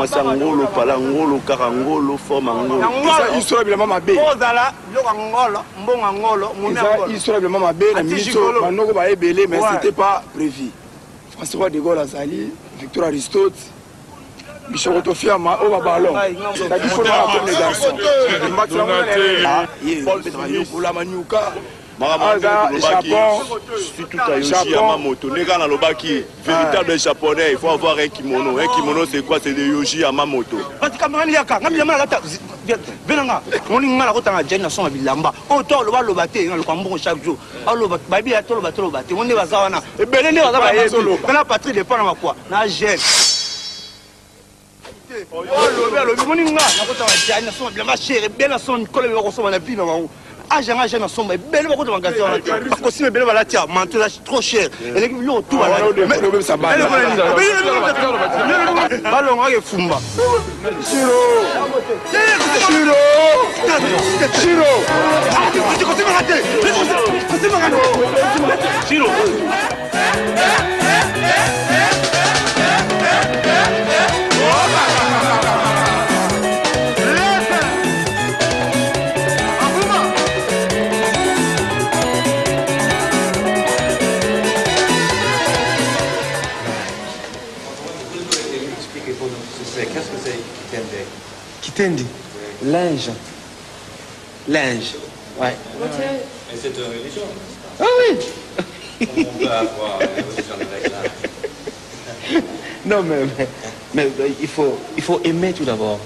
mwasi angolo pala ngolo kaka ngolo forme angolohistoire bilama mabe. Ozala biloko ngolo mbongo angolo histoire bilama mabe na miso banoko baya ebele mais c'était pas prévu. François de gaulle azali victor aristote bishoko tofiama oyo babalon tadi fona na comme les garçons mbatilango yokolama nyuka aza japon. Surtout tayoshi Japon. ya mamoto nde kaka nalobaki véritable japonais il faut avoir un kimono. Un kimono c'est quoi? C'est de yoshi ya mamoto batikamangani yaka nga bilamba nakata venanga moni nga nakotanga jani nasonga bilamba oyo to aloba aloba te naloka mbongo chaque jour. Aloba bayebi ya toloba toloba te ngo nde baza wana ebele nde baza bayebi mpena patrik depa na bakwa na gene alobi alobi moni nga nakotanga jani nasonga bilamba chere ebele nasonga mikolo ebele bakosomba na vi na bango age yanga age nasomba ebele bakota magasin wana te bakosime ebele balati ya manto eza trop cher eleki biloko tu balongaka efumba shiro Linge. Linge. Ouais. Et c'est une religion. Ah oui on peut avoir Non, mais, mais, mais, il, faut, il faut aimer tout d'abord.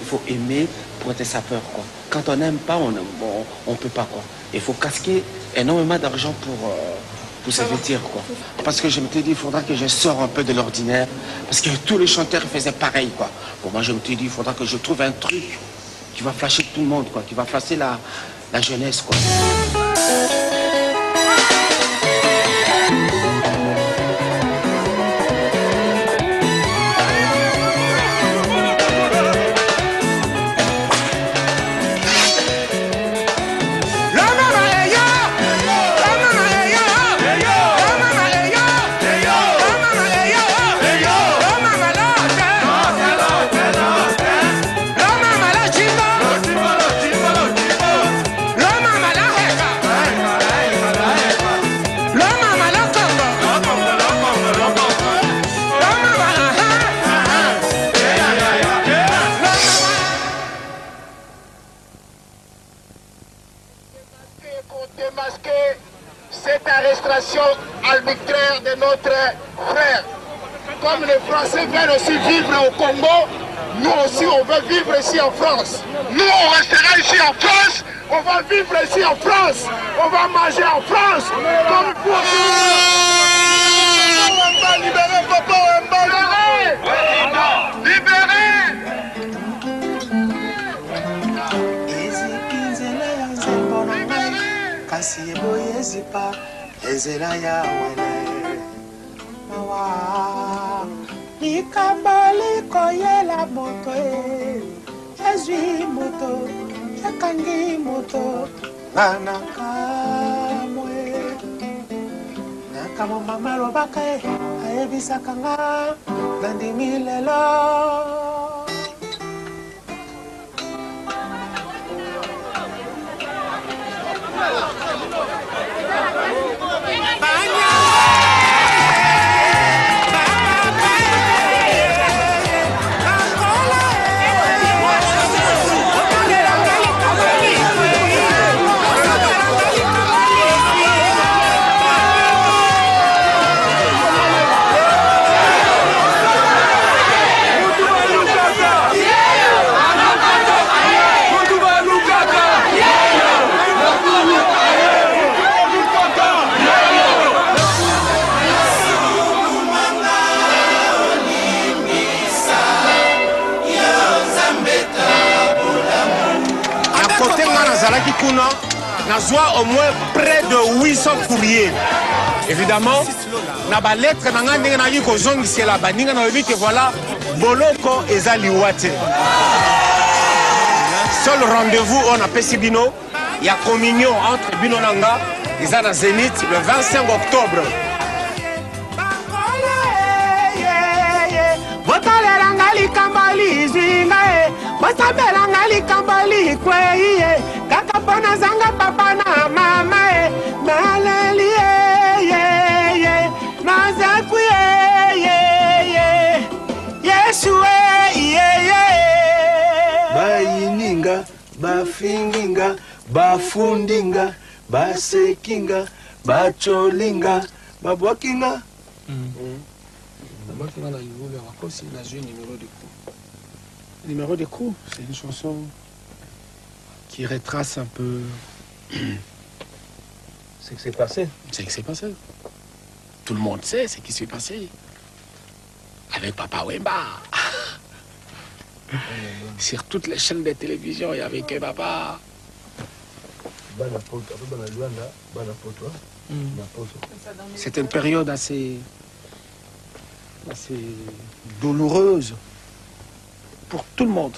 Il faut aimer pour être sapeur, quoi. Quand on n'aime pas, on ne on, on peut pas, quoi. Il faut casquer énormément d'argent pour, euh, pour se vêtir, quoi. Parce que je me suis dit, il faudra que je sors un peu de l'ordinaire. Parce que tous les chanteurs faisaient pareil, quoi. Pour moi, je me suis dit, il faudra que je trouve un truc qui va flasher tout le monde, quoi. Qui va flasher la, la jeunesse, quoi. Notre frère. Comme les Français viennent aussi vivre au Congo, nous aussi on veut vivre ici en France. Nous on restera ici en France, on va vivre ici en France, on va manger en France. Comme. Libérez Papa libérez kasi ezela ya likambo likoyela moto e. Ezwi moto ekangi moto nga nakamwe nakamwe mama alobaka e ayebisaka nga nandimi lelo nazwa au moins près de 800 courrier évidemment na balettre na ngai ndenge nayaki kozongisela baninga nayebi ke voilà boloko eza liwa seul rendez-vous oyo napesi bino ya communion entre bino na nga eza na le 25 octobre. Papa bafundinga basekinga bacolinga babwakinga. Babwakinga na ya makosi nazwi numéro de coup numéro de coup c'est une chanson qui retrace un peu ce qui s'est passé. ce qui s'est passé. Tout le monde sait ce qui s'est passé avec Papa Wemba. Sur toutes les chaînes de télévision, il n'y avait que Papa. C'était une période assez, assez douloureuse pour tout le monde.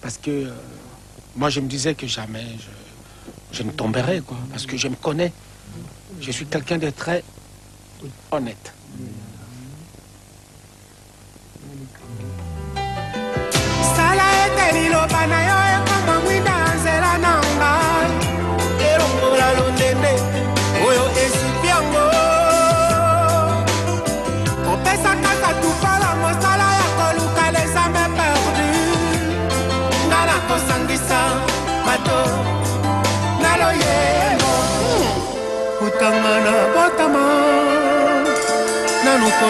Parce que euh, moi, je me disais que jamais je, je ne tomberais, quoi. Parce que je me connais. Je suis quelqu'un de très honnête.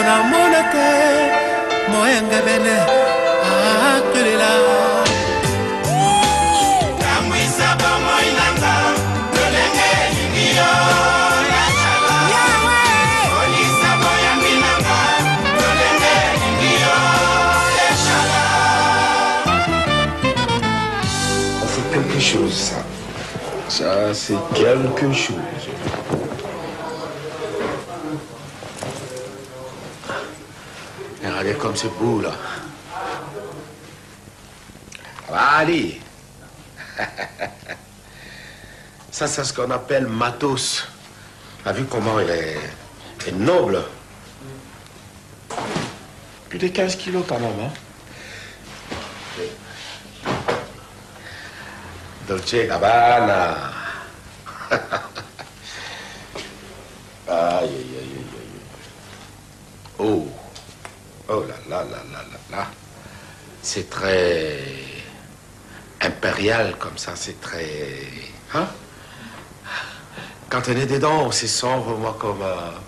namonaka moyanga bene akelela kamwisa bomoi nanga lolenge elingi yo quelque chose. Ça, c'est quelque chose. C'est beau là. Allez. Ça, c'est ce qu'on appelle matos. T'as vu comment il est, noble Plus de 15 kilos quand même, hein Dolce Gabbana. aïe, aïe, aïe, aïe. Oh. Oh là là là là là là. C'est très impérial comme ça, c'est très... Hein? Quand on est dedans, on se sent vraiment comme, un-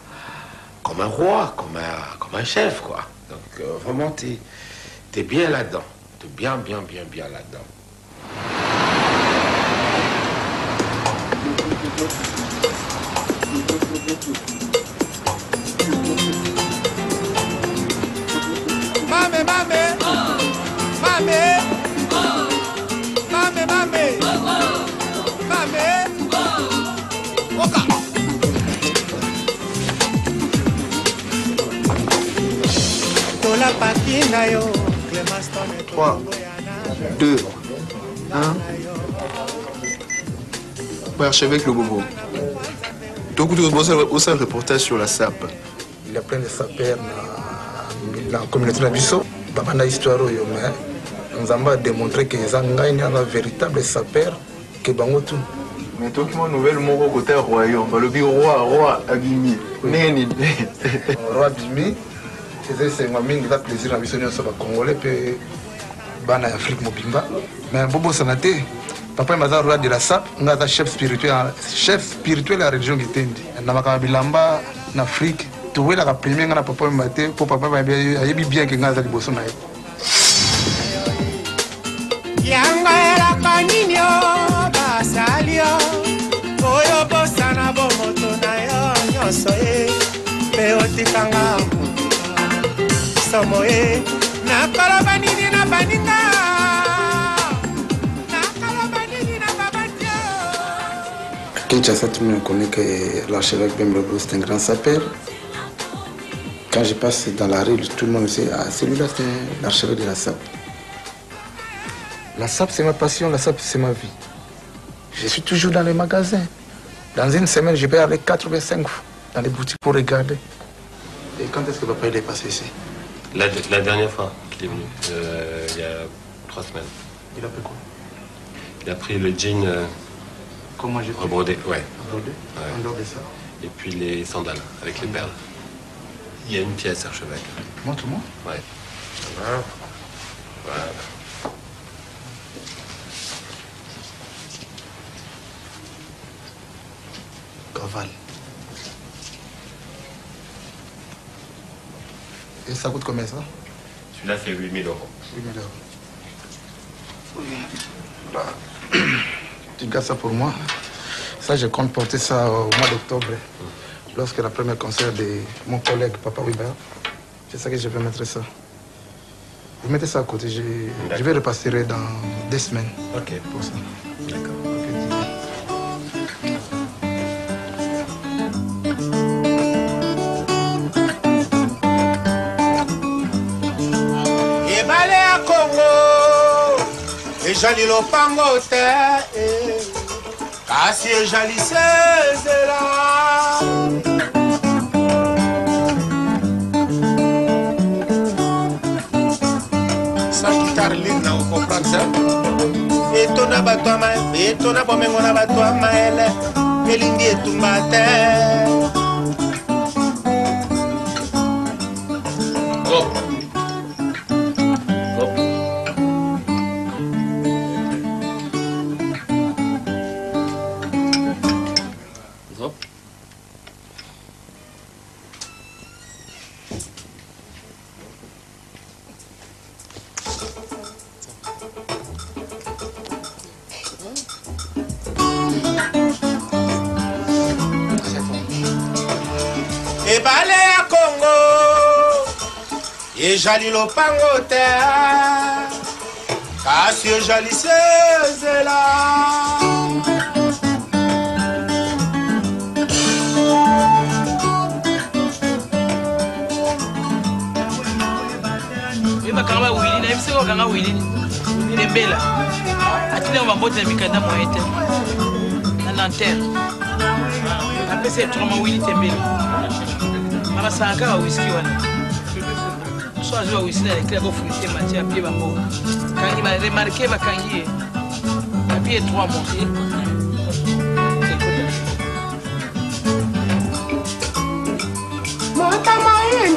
comme un roi, comme un, comme un chef, quoi. Donc euh, vraiment, t'es es bien là-dedans. T'es bien, bien, bien, bien là-dedans. 3, 2, 1. Ouais, archevêque le Bobo. Donc, vous avez aussi un reportage sur la SAP. il y a plein de sapeurs na, na communauté na biso babanda histoire oyo mais nzambe adémontre ke eza ngai nde aza véritable sapeur ke bango tu Mais toi qui m'as nouvelle moko côté royaume, balobi roi, roi, abimi. Neni. roi eza esengo mingi eza plaisir na biso nyonso bacongolais mpe bana ya afrique mobimba. Mais bobosana te papa yemba aza roi de la sap ngai aza chef spirituel chef spirituel ya religion kitendi na makambo bilamba na afrique towelaka premier ngai na papa yemba te mpo papa yemba ayebi bien ke ngai aza liboso na ye. Yango elaka nini o basali yo oyo bosana bomoto na yo nyonso ye mpe otikanga somo ye nakoloba nini na baninga? Nakoloba nini na babatio Kinshasa, tout le monde connaît que l'archevêque Bemblebo, c'est un grand sapeur. Quand je passe dans la rue, tout le monde sait, ah, celui-là, c'est l'archevêque de la SAP. La SAP, c'est ma passion, la SAP, c'est ma vie. Je suis toujours dans les magasins. Dans une semaine, je vais aller 4 ou 5 fois dans les boutiques pour regarder. Et quand est-ce que papa il est passé ici? La, la dernière fois il est venu euh, il y a trois semaines. Il a pris quoi? Il a pris le jean euh, Comment j'ai rebrodé, ouais. Brodé Ouais. En dehors de ça Et puis les sandales avec les perles. Il y a une pièce archevêque. Montre-moi. Ouais. Voilà. Voilà. Caval. Et ça coûte combien ça? Celui-là fait 8000 euros. 8000 euros. Là. Tu gardes ça pour moi. Ça, je compte porter ça au mois d'octobre. Lorsque la première concert de mon collègue Papa Hubert. C'est ça que je vais mettre ça. Vous mettez ça à côté. Je, je vais repasser dans deux semaines. Ok. Pour ça. D'accord. Ezali lopango te eh, kasi ezali sezela sakitarline na okomprendre etona bato ama etona bomengo na bato ya maele. Elingi etumba te ejali lopango te. Kasi ejalisi ezela bakanga bawilini ayebisaki bakanga wilini tembela atinaka baboti na mikanda moye te. Na lantere ah, apesa etroma wili tembela babasalaka bawiski wana. So azwi bawiski na lekila kofunise mati apie bango kangi baremarke bakangi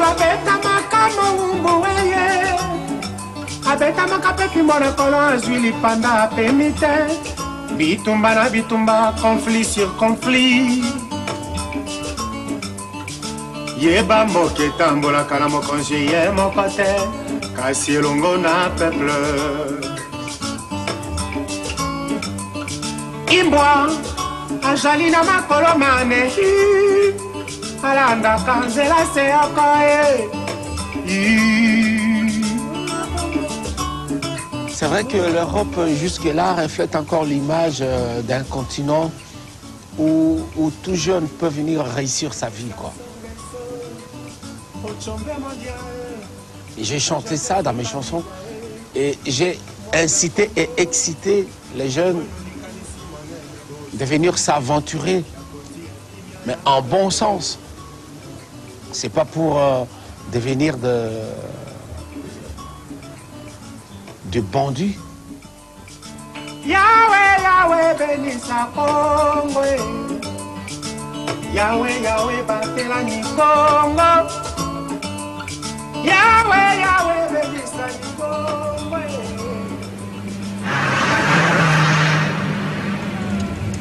abetamaka mowumbu weye. Abetamaka bitumba conflit sur conflit yeba mboka etambolaka na mokonzi ye moko te kasi elongo na peuple imbwa azali na makolo manei alandaka nzela se yoko ye C'est vrai que l'Europe jusque-là reflète encore l'image euh, d'un continent où, où tout jeune peut venir réussir sa vie. Quoi. J'ai chanté ça dans mes chansons et j'ai incité et excité les jeunes de venir s'aventurer, mais en bon sens. C'est pas pour euh, devenir de, de bandits. yawe yawe benisa kongo e. yawe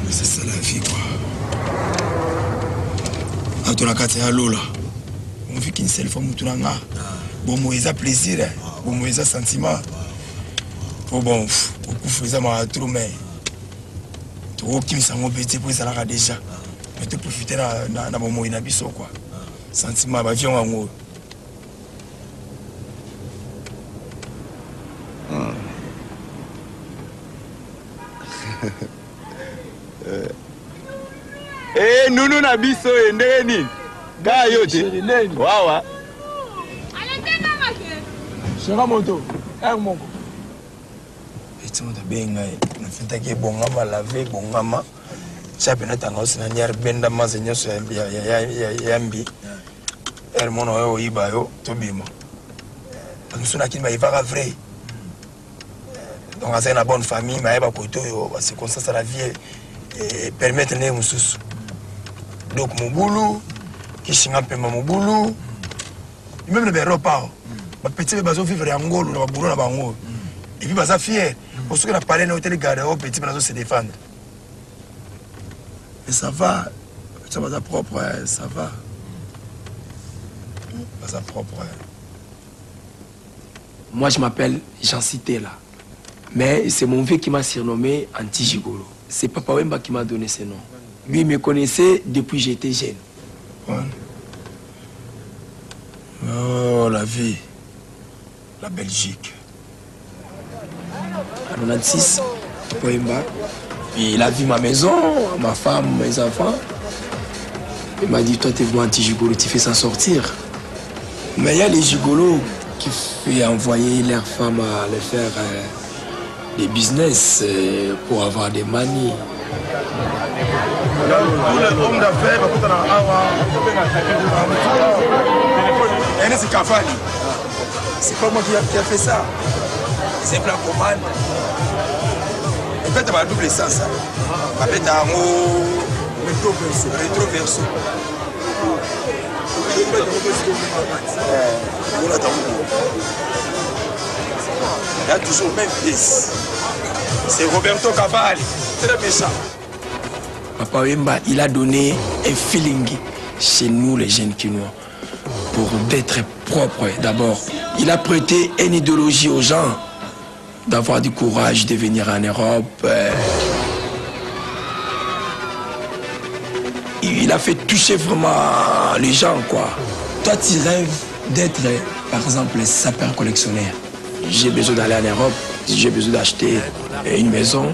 c'est ça la vie quoi. Ato na kati ya lola omofiki nsele fo mutu na nga bomo eza plaisir eh. bomo eza sentiment. Po bon pff, kokufa eza maka tro mai tokokimisa yango mpe te mpo ezalaka déjà. Mai toprofite na, na, na bomoi na biso kua sentiment baviongo yango Eh, Eh, enunu na biso oyo ndenge nini? Kaka yo te. Wawa. Sera moto r moko. Eh, Eti moto abeyi ngai nafutaki ebongama lave ebongama. Sape natanga osina ndiare benda maze nyonso yambi r mona oyo oyiba yo tobima. Bamosu nakini bayivaka vrai. Donc azali na bonne famille bayeba kote oyo bacirconstance ya la vie permettre ndenge mosusu. Donc mobulu kishinga mpemba mobulu même na baerope awa bapeti mpe bazovivre ya ngolu na baburo na bango epuis baza fier po soki na pale na oteli garde o petit mpe nazo se défendre mais ça va ça baza propre hein, ça va baza propre hein. Moi, je m'appelle Jean Cité là. Mais c'est mon vieux qui m'a surnommé Anti-Gigolo. C'est Papa Wemba qui m'a donné ce nom. Lui, il me connaissait depuis que j'étais jeune. Oh, la vie. La Belgique. En 96, Wemba. Puis il a vu ma maison, ma femme, mes enfants. Il m'a dit, toi, t'es bon anti-gigolo, tu fais s'en sortir. Mais il y a les gigolos qui fait envoyer leurs femmes à aller faire euh, des business euh, pour avoir des manies. Tous les hommes d'affaires bakutana awa. Ene c'est Cavani. C'est pas moi qui a, qui a fait ça. C'est plan commande ebeta ba double sens babeta yango retroverso retroverso Il y a toujours même pièce. C'est Roberto Cavalli, Papa Wemba, il a donné un feeling chez nous, les jeunes Kinois, pour d'être propre d'abord. Il a prêté une idéologie aux gens, d'avoir du courage de venir en Europe. euh. Il a fait toucher vraiment les gens, quoi. Toi, tu rêves d'être, par exemple, sapeur collectionneur. J'ai besoin d'aller en Europe, j'ai besoin d'acheter une maison,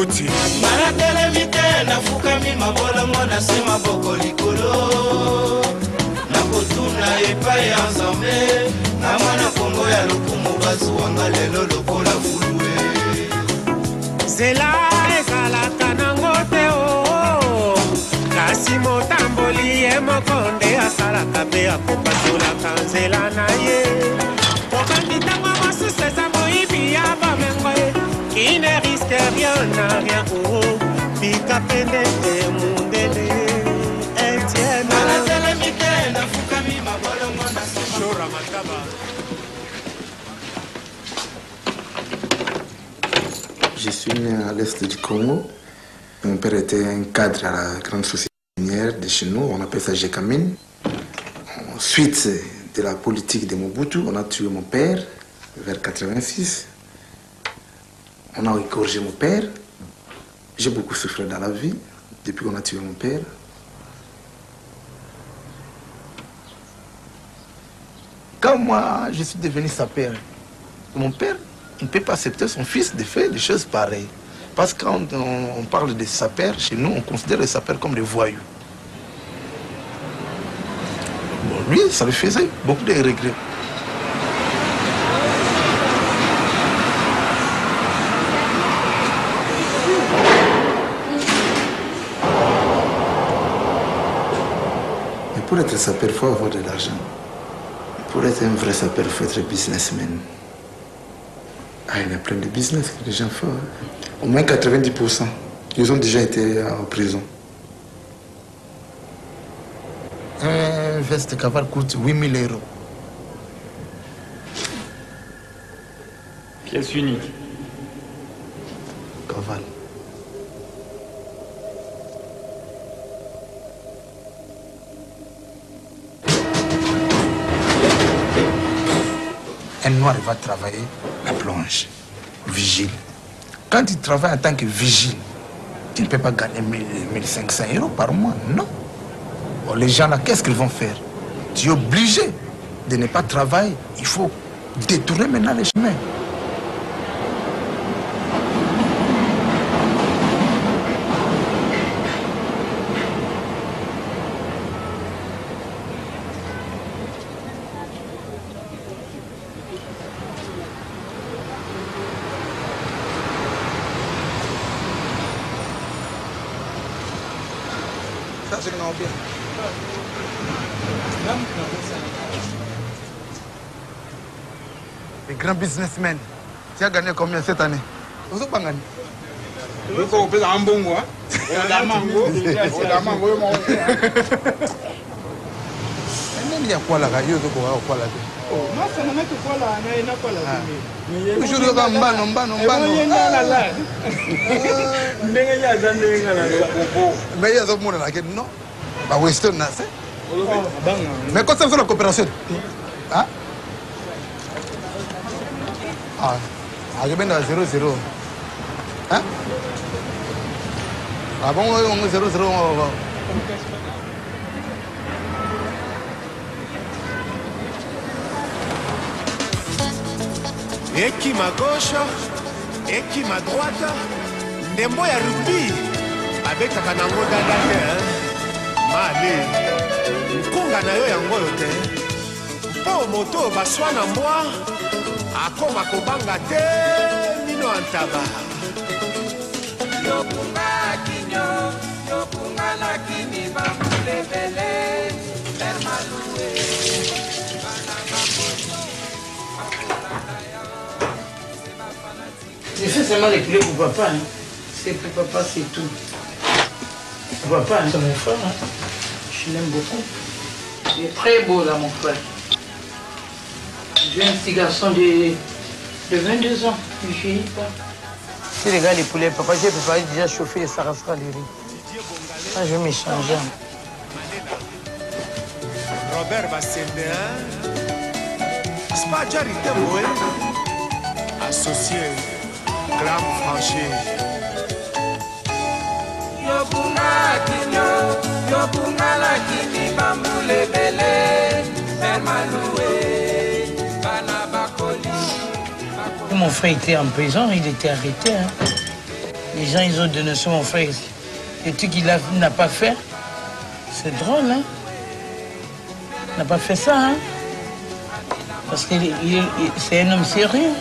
Fouti. nga natelemi te nafukami mabolongo na se maboko likolo. Nakotuna epai ya nzambe na mwana kongo ya lokumu bazuwanga lelo lokola fulue nzela ezalaka nango te o kasi motamboli ye moko nde asalaka mpe akopasolaka nzela na ye. Obandi ntango mosusu eza moyibi ya qui ne risque rien na rien o bika pende te mundele etienne natelemi te nafukami mabolongo na shora mataba Je suis né à l'est du Congo. Mon père était un cadre à la grande société minière de chez nous, on appelle ça Jekamine. Suite de la politique de Mobutu, on a tué mon père vers 86. On a égorgé mon père. J'ai beaucoup souffert dans la vie depuis qu'on a tué mon père. Quand moi, je suis devenu sapeur, mon père ne peut pas accepter son fils de faire des choses pareilles. Parce que quand on, parle de sapeurs, chez nous, on considère les sapeurs comme des voyous. Bon, lui, ça lui faisait beaucoup de regrets. Pour être sapeur, il faut avoir de l'argent. Pour être un vrai sapeur, il faut être businessman. Ah, il y a plein de business que les gens font. hein. Au moins 90%. Ils ont déjà été en prison. Un veste cavale coûte 8000 euros. Pièce unique. Cavale. Un noir il va travailler la plonge, vigile. Quand il travaille en tant que vigile, tu ne peux pas gagner 1000, 1500 euros par mois, non. Bon, les gens là, qu'est-ce qu'ils vont faire? Tu es obligé de ne pas travailler. Il faut détourner maintenant les chemins. Businessmen tu as gagné combien cette année ozobanga ni okopesaka mbongo odamango odamango yo moko nani yakwalaka yo ozokoka kokwala te toujours yoka mbano mbano mbano ndenge ye aza ndenge mais ye azomonana ke non. Baweston na se mais kosa biso na coopération. Ah? Akebenda 0 0 abongo ongo 0 0 ekima gauche ekima droite ndembo ya rugbi babetaka nango dada te male nkunga na yo yango oyo te. Mpo moto baswa na mbwa akoma kobanga te mino yokunga lakini permalue fais seulement les couleurs pour papa. Hein. C'est pour papa, c'est tout. Pour papa, hein. c'est mon frère. Hein. Je l'aime beaucoup. Il est très beau là, mon frère. J'ai un petit garçon de, de 22 ans. Il ne vieillit pas. Si les gars, les poulets, papa, j'ai préparé déjà chauffer et ça restera les riz. Ça, je vais m'échanger. robert basembe spadjari temboe associé gram franchi yokungakinyo yokunga lakini bamulebele permalue bana bakoli Mon frère était en prison, il était arrêté. hein. Les gens, ils ont donné sur mon frère. Les trucs qu'il n'a pas fait, c'est drôle, hein. Il n'a pas fait ça, hein. Parce que c'est un homme sérieux.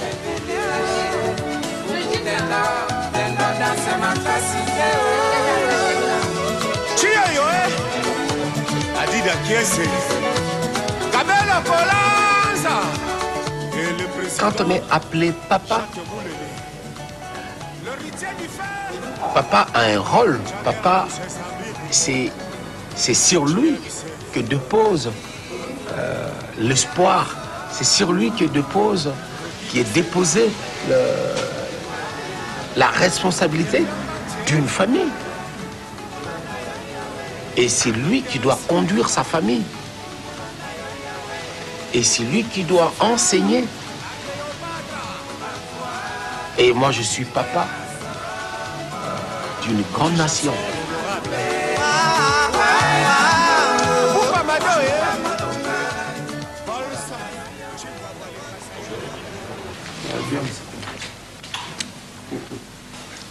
yo e le président Quand on est appelé papa, papa a un rôle. Papa, c'est sur lui que dépose euh, l'espoir. C'est sur lui que dépose, qui est déposé la responsabilité d'une famille. Et c'est lui qui doit conduire sa famille. Et c'est lui qui doit enseigner. Et moi, je suis papa d'une grande nation.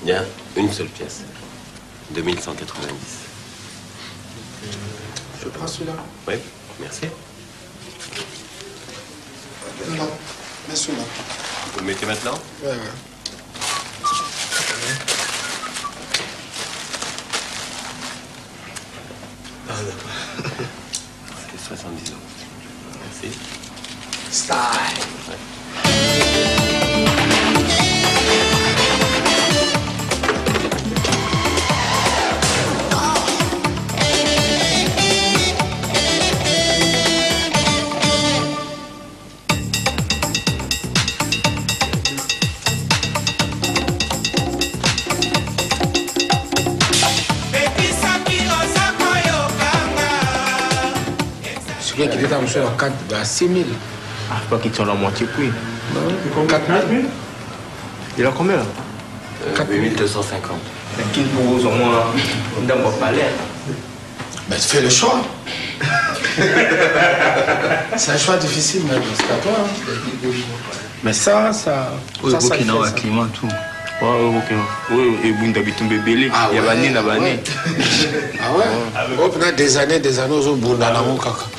Il y a une seule pièce. 2190. Je prends celui-là. Oui, merci. Non, mais celui-là. Vous le mettez maintenant? Ouais, ouais. C'est 70 euros. Merci. Style. Était à monsieur à 4, à 6 000. Ah, faut pas qu'il tient la moitié prix. 4 000 Il a combien là 8250. Qu'il pose au moins dans mon palais. Ben, tu fais le choix. C'est un choix difficile, mais c'est à toi. hein. Mais ça, ça. oyo ça, ça boki na fait oyo ça. climat tout oyo boki oyo ebunda bitumba ebele Ah ya ouais, bane na bane ouais. Ah ouais Oh, pendant des années, des années, aux bunda na mon kaka. Salut.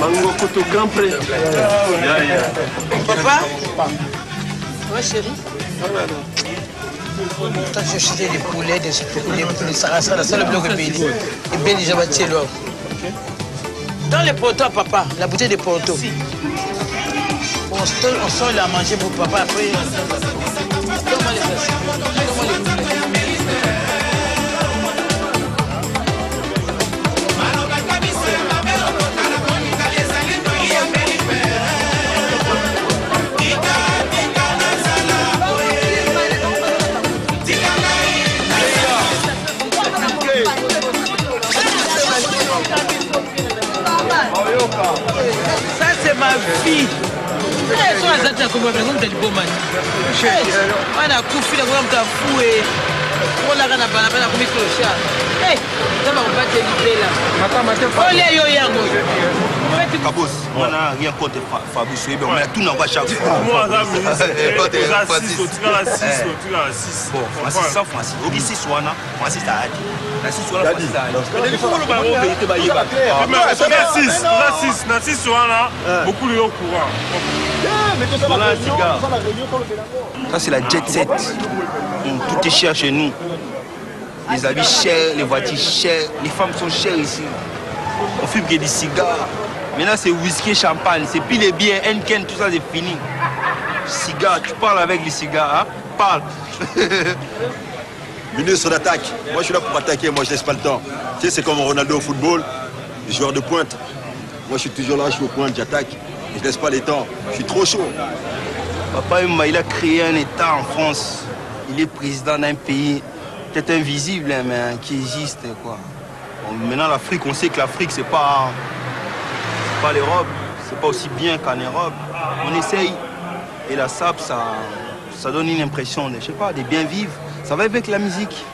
Mango Koto Grand Prix. Papa? Ouais, chérie Quand je jetais des poulets, des poulets, des sarrasin, la salle bloc pays. Et bien déjà bâti là. Dans les à papa, la bouteille de poteaux. On sort, on sort la manger pour papa après. Donne-moi les rien contre Fa- fabrice oyebi omona tout nango à chaque fois. Moi, Eh, ministre. Bon, francis sans francis. Francis francis vérité yo courant. Ça, c'est la jet set. Tout est cher chez nous. Les habits chers, les voitures chères, les femmes sont chères ici. On fume que des cigares. Maintenant, c'est whisky, champagne. C'est plus les bières, Henken, tout ça, c'est fini. Cigares, tu parles avec les cigares, hein? Parle. Ministre d'attaque. Moi, je suis là pour attaquer. Moi, je laisse pas le temps. Tu sais, c'est comme Ronaldo au football, joueur de pointe. Moi, je suis toujours là, je suis au point, j'attaque. Et Je laisse pas les temps. Je suis trop chaud. Papa Emma, il a créé un État en France. Il est président d'un pays peut-être invisible, hein, mais qui existe. Quoi. Bon, maintenant, l'Afrique, on sait que l'Afrique, c'est pas, pas l'Europe. C'est pas aussi bien qu'en Europe. On essaye. Et la SAP, ça, ça donne une impression de, je sais pas, de bien vivre. Ça va avec la musique.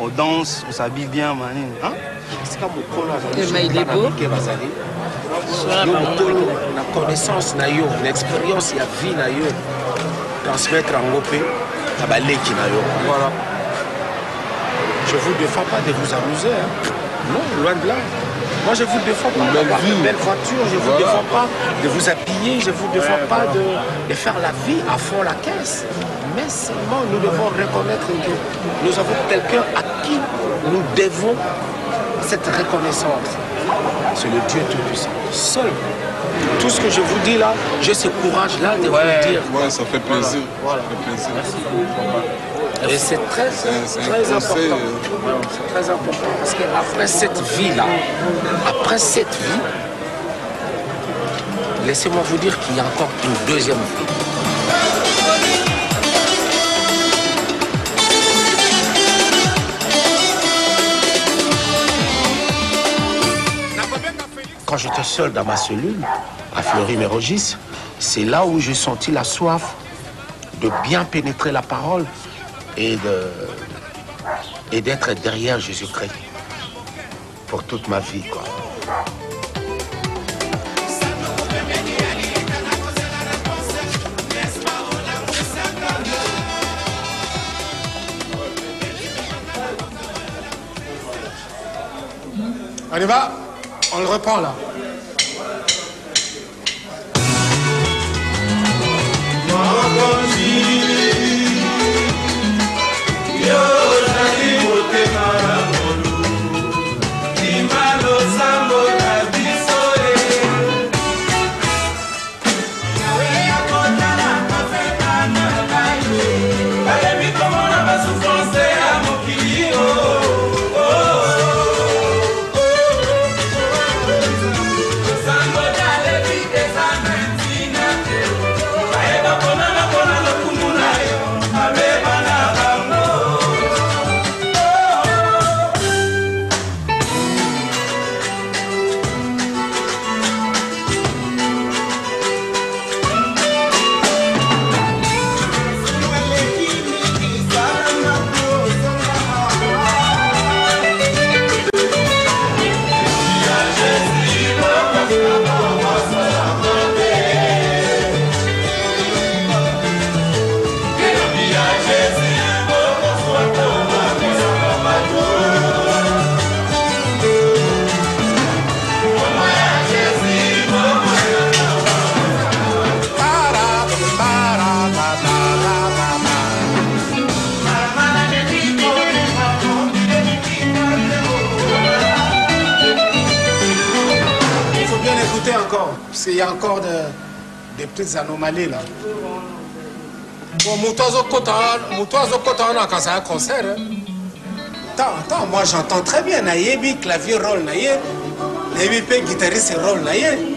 On danse, on s'habille bien, man. Hein? Il est beau. mokolo na connaissance na yo na expérience ya vie transmettre yango mpe na baleki na yo voilà je vous défends pas de vous amuser hein. non loin de là moi je vous défends pas d'avoir une belle voiture je vous Voilà. défends pas de vous habiller je vous défends pas de, de faire la vie à fond la caisse mais seulement nous devons reconnaître que nous avons quelqu'un à qui nous devons cette reconnaissance c'est le Dieu Tout-Puissant. Seul. Tout ce que je vous dis là, j'ai ce courage-là de vous le dire. Ouais, ça fait plaisir. Voilà. Ça fait plaisir. Et c'est très, très important. C'est très important parce qu'après cette vie-là, après cette vie, laissez-moi vous dire qu'il y a encore une deuxième vie. Quand j'étais seul dans ma cellule, à Fleury-Mérogis, c'est là où j'ai senti la soif de bien pénétrer la parole et de et d'être derrière Jésus-Christ pour toute ma vie quoi. On y va? On le reprend là. Yo. Qu'il y a encore de- des petites anomalies là. Bon, Moutoiseau Kota, on a quand un concert. hein. Attends, attends, moi j'entends très bien Nayebi, clavier rôle Naye, Nayebi pe guitariste rôle Naye.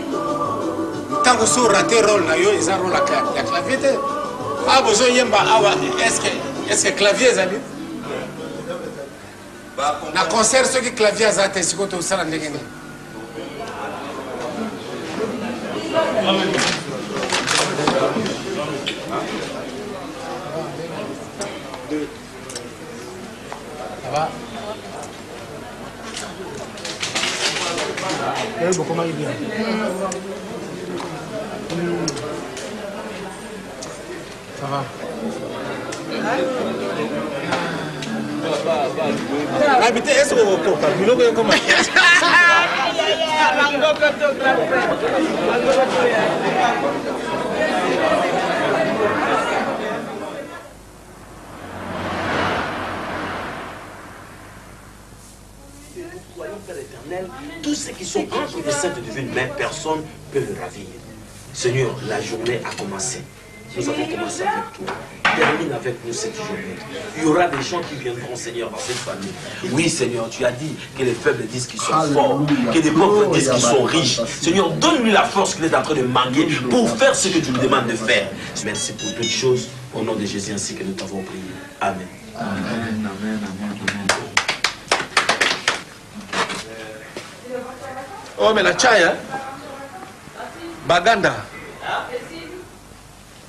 Tant que sur raté rôle Nayo, ils ont rôle la clavier. Ah, besoin yemba, ah est-ce que, est-ce que clavier zali? Na concert soki clavier aza te sikoyo tosala ndenge nini Ça va Eh, bon, comment il vient Ça va habite ese okoka biloko ekoma Soyons Père éternel, tous ceux qui sont entre les saintes deviennent même personne peut le ravir. Seigneur, la journée a commencé. Nous avons commencé avec toi. Termine avec nous cette journée. Il y aura des gens qui viendront, Seigneur, dans cette famille. Oui, Seigneur, tu as dit que les faibles disent qu'ils sont forts, que les pauvres disent qu'ils sont riches. Seigneur, donne-lui la force qu'il est en train de manquer pour faire ce que tu lui demandes de faire. Merci pour toutes choses. Au nom de Jésus, ainsi que nous t'avons prié. Amen. Amen, amen, amen, amen. Oh, mais la chai, hein Baganda.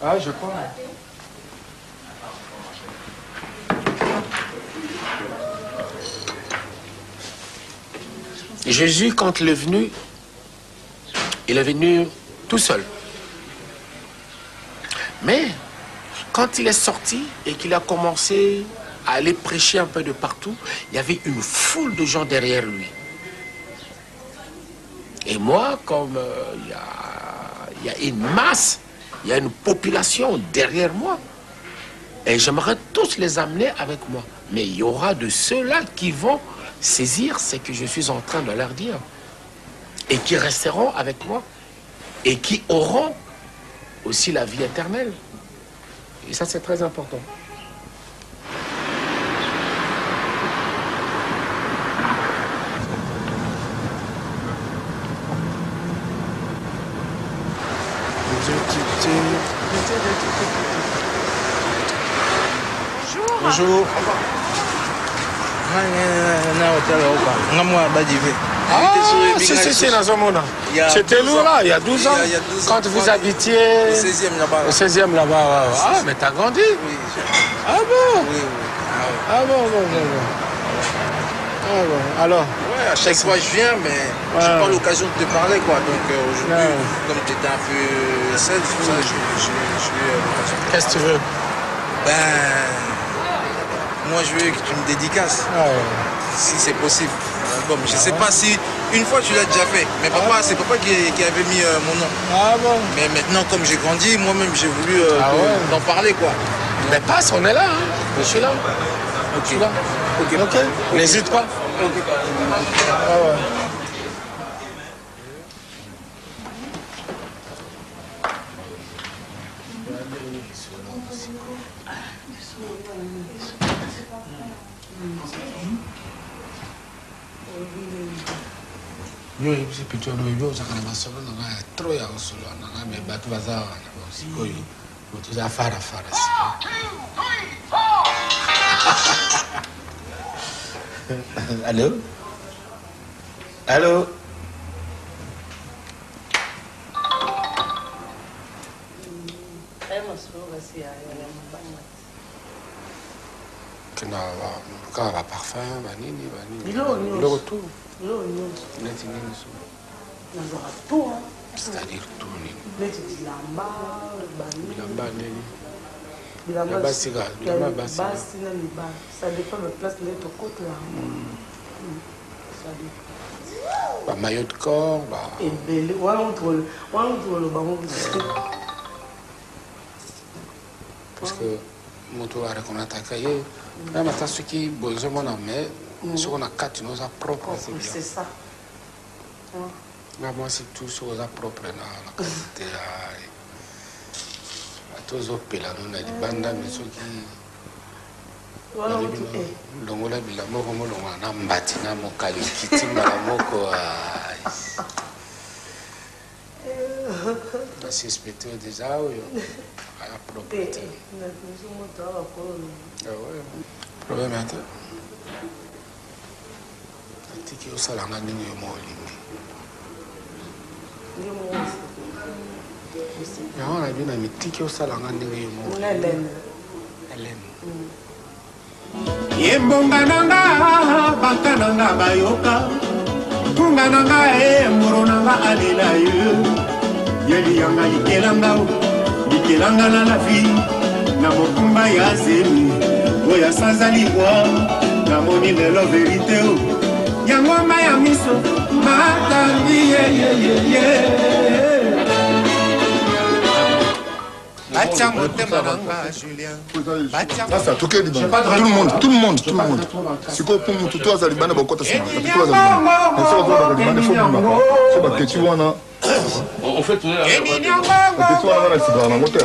Ah, je crois. Jésus, quand il est venu, il est venu tout seul. Mais quand il est sorti et qu'il a commencé à aller prêcher un peu de partout, il y avait une foule de gens derrière lui. Et moi, comme euh, il y, a, il y a une masse, il y a une population derrière moi, et j'aimerais tous les amener avec moi. Mais il y aura de ceux-là qui vont saisir ce que je suis en train de leur dire. Et qui resteront avec moi. Et qui auront aussi la vie éternelle. Et ça, c'est très important. Bonjour. Ah, si, si, si. C'était lourd là, il y a 12 ans. Il y a 12 ans. Quand vous habitiez Au 16e là-bas. au 16e là-bas. ouais. Ah, mais t'as grandi Ah bon? Ah bon, bon, bon, bon. Ah bon, alors? Ouais, à chaque fois je viens, mais Ouais. j'ai pas l'occasion de te parler quoi. Donc euh, aujourd'hui, Ouais. comme tu étais un peu seul, ça je, je, je l'occasion. Qu'est-ce que tu veux? Ben, moi je veux que tu me dédicaces, si c'est possible. Bon, je sais pas si une fois tu l'as déjà fait, mais papa, c'est papa qui, qui avait mis euh, mon nom. Ah bon? Mais maintenant, comme j'ai grandi, moi-même j'ai voulu euh, Ah ouais. t'en parler quoi. Mais passe, on est là. Hein. Je suis là. Je suis là. Ok. Ok. N'hésite pas. Ah yo yebisi pito do ebi ozaka na masolo nanga ya tro ya osolo nanga me bato baza awa na basikoyo moto eza farafara sika allo allo tinawa kaka baparfum banini baninibiloko tu neti nini so nazwaka to c'est-à-dire tu nini neti bilamba bilamba nini bilamba basika bilamba basi na mibali ça dépend de place nde tokotela bamayo de corps ba ebele wana mutu wana mutu olobango parce que moto arekonataka ye. Même ata soki boye ozomona me soki na kati noza propre nga mwasi tu soki oza propre na kalite ya ata ozopela no na libanda me soki longola bilamba oko molongola na mbati na mokali okiti mbala moko nasuspecte deja oyo aya propre te problème ate atiki osalanga ndenge yo mo olingi yango na bino mitiki osalanga ndenge yo mo elene yembonga nanga baka nanga bayoka ntunga nanga emboro nanga alela yo yeliyanga likelanga likelanga na lavi na mokumba ya zemi. Oyo asanza libwa namoni lelo verite o yango ma ya miso matambi yeyeyeye tout le monde tout le monde tout le monde. sikoyo mpo motu to aza libanda bakota nsima so baketi wana. Baketi wana wana sibaka nango te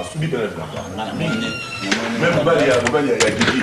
asubi me mobali ya mobali ya gigi.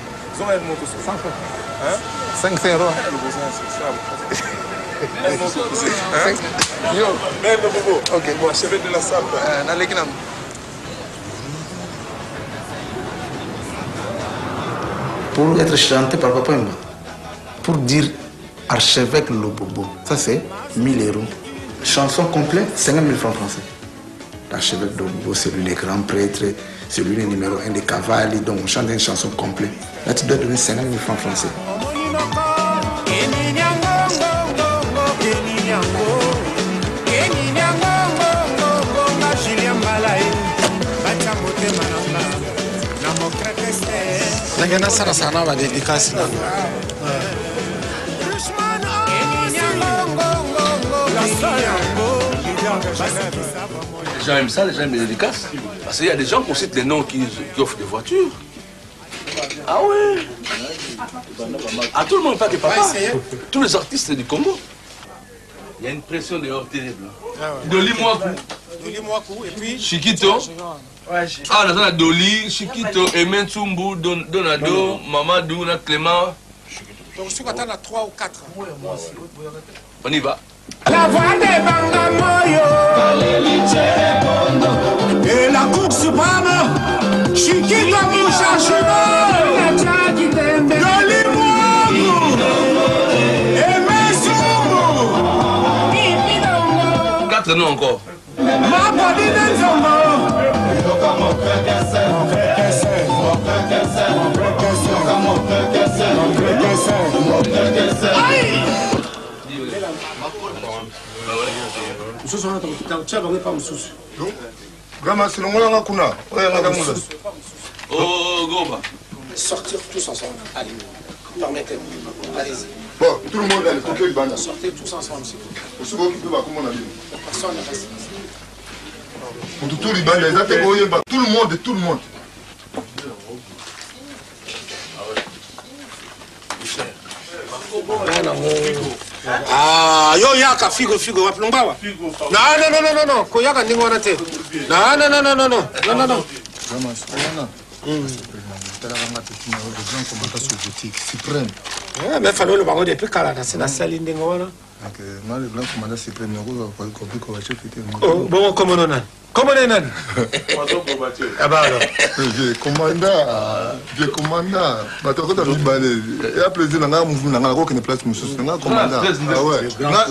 sans faute 500 euros Yo. Même bobo. Ok. Bon, chevet de la salle. Euh, pour être chanté par Papa Mba, pour dire archevêque Lobobo, ça c'est 1000 euros. Chanson complète, 50 000 francs français. L'archevêque Lobobo, c'est lui le grand prêtre, c'est lui le numéro un des cavaliers, donc on chante une chanson complète. Là, tu dois donner 50 000 francs français. na Les gens aiment ça, les gens aiment les dédicaces. Parce qu'il y a des gens qui citent les noms qui, qui offrent des voitures. Ah ouais À tout le monde, pas que papa. Tous les artistes du Congo. Il y a une pression dehors terrible. Doli Mwaku, Doli Mwaku, et puis Chiquito. Ah, on a Doli, Chiquito, Emen Tsumbu, Don- Donado, Mamadou, Clément. donc soki ata na 3 ou 4 On y va. La voix des Bangamoyo Et la Cour suprême Chiquito Mouchachino Doli Mwaku Aimé Soumou Quatre noms encore. Mapodi mosusu wana tia bango epa mosusu. Grama silongolanga kuna oyo yanga tamula Oh, Goba. sortir tous ensemble. Allez permettez-moi. Allez-y. Bon tout le monde ale koke libanda sortez tous ensemble s'il vous plaît. Osoki mpe bakomona bino personne ne reste motu to libanda eza te koyeba tout le monde tout le monde. Ah, yo yaka figo figo wapi yo yaka figo figo waplumbawa nannnn koyaka ndenge wana te nannnn me fali olobango depuis kala na se nasali ndenge wana bongo komono nani Comment est nan Ah bah alors. vieux commandant vieux commandant. Bato akota mibale ya plaisir na ngai mouvement na ngai nakokende place mosusu na ngai commandant. Ah ouais. Nga-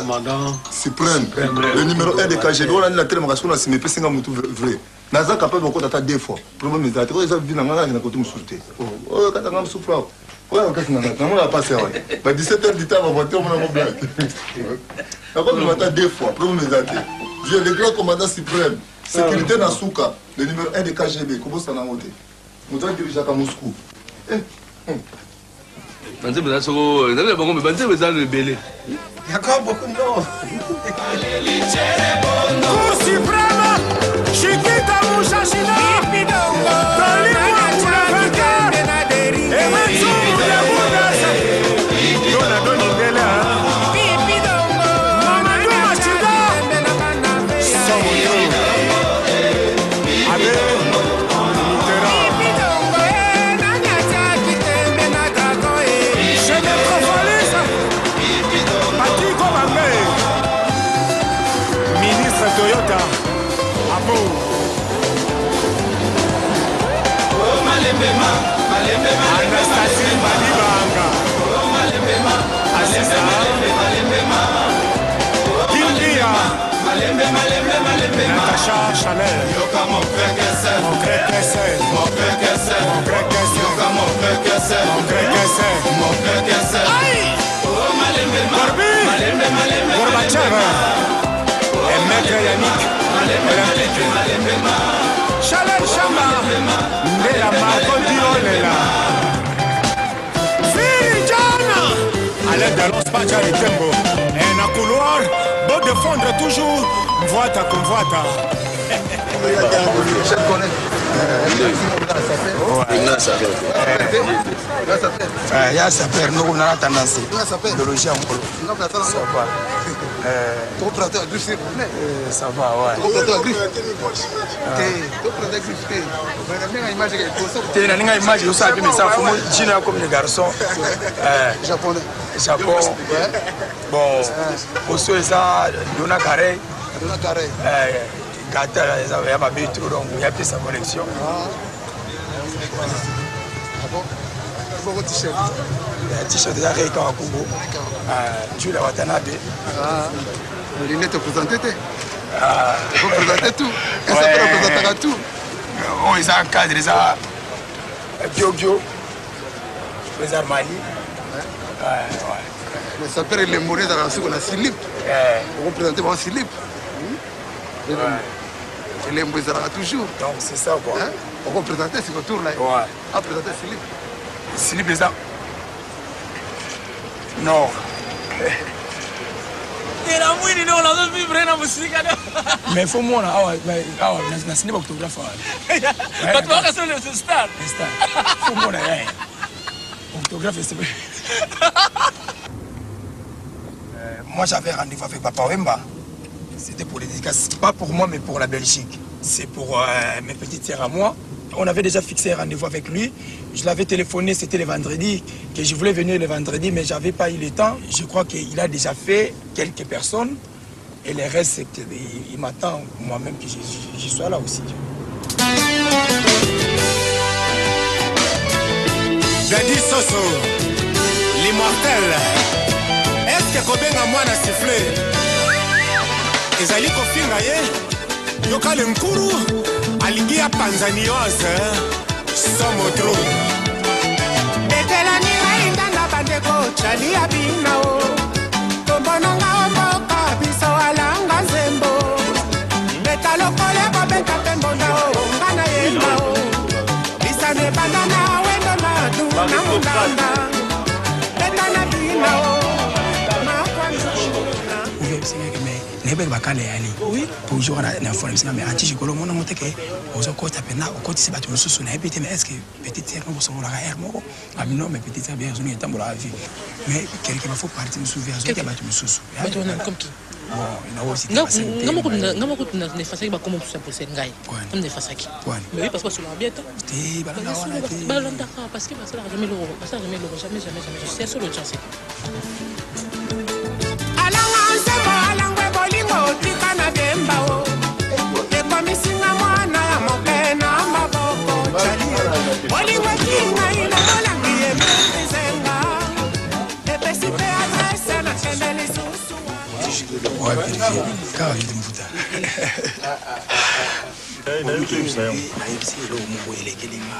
suprême. Le numéro 1 de kgb wana nini natelemaka siko na nsima epesinga motu vrai naza capable okota ata deux fois. Problème eza te oyo eza vi na ngai nakenda kote mosusu te oyo kata ngai mosusu awa oyo makasi na ngai namona pasi awa ba 17 heures du temps bavoiture omona ngo blake nakomema ata deux fois. Problème eza te vieux le grand commandant suprême sécurité na suka le numéro 1 de kgb kobosana yango te moto adirigeaka moscou. Banzembe eza soko nzambe na bango me banzembe eza ebele D'accord, beaucoup. Suprema, Chiquita kese mokre kese mokre kese o malembe gorbi malembe malembe gorbachev et maître yannick olympique chalel chamba nde ya markodi olela sirijana ale dalos pacha litembo et na couloir beau défendre toujours mvoata komvoata Chaque collègue, ça fait. Comme Mvoata. ya saper noko nana tendance idéologie ya ngolo ça va te naninga image osala mpe misala fomo jino ya comme le garçon japon bon poso eza dona carré gata eza ya mabe tro donc ya pesa moko t-shirt? T-shirt eza reika wa kongo julia ah, watanabe olingi ah, toprésente te. Ah. Oprésente tout. Esa mpe représentaka tout. Oyo eza cadre eza biobio eza mali. Sapere lemori ezalaka suku na silip okoprésente bao silip elembo ezalaka toujours. Donc c'est ça quoi. Okoprésente sikotour na yo aprésente silip Ouais. On présenter slip. slip eza non ela mwini nde nazovivre na mosika mais fo mona awa awa nasinde baphotographe awa bato bakasole star fo mona ye photographe c'est moi j'avais rendez-vous avec Papa Wemba. C'était pour les dédicaces. Pas pour moi mais pour la Belgique. C'est pour euh, mes petites sœurs à moi on avait déjà fixé un rendez-vous avec lui. Je l'avais téléphoné, c'était le vendredi, que je voulais venir le vendredi, mais j'avais pas eu le temps. Je crois qu'il a déjà fait quelques personnes. Et le reste, c'est qu'il il m'attend moi-même que je, je sois là aussi. Jadi Soso, l'immortel. Est-ce que kobenga mwana ye yokale nkuru alingi ya panzani yose somotro betelani ngai nganga bandeko cali ya bina o tombonanga omboka biso alanga nzembo beta lokole kobeta mpe mbonda o nga na yemba o. Bisano ebanda na wendo na du na mundanda beta na bina o nayebaki bakala yali toujours na fona bisinga me anti jikolo omona ngo teke ozokota mpena okotisi bato mosusu nayebi te mais est ce que petite sere moko osongolaka aire moko abi non mais petite sere bien ozongi etambolaka vie mais quelque bafo parti mosusu vie azoki bato mosusu nga moko nefasaki bakombo mosusu ya pose ngai comme nefasaki mais oui parce basolaka bien ta balandaka parce que basalaka jamais loro basalaka jamais loro jamais jamais jamais c'est solo chance On va vérifier. Car il me fouta. nayebisi eloko moko elekelinga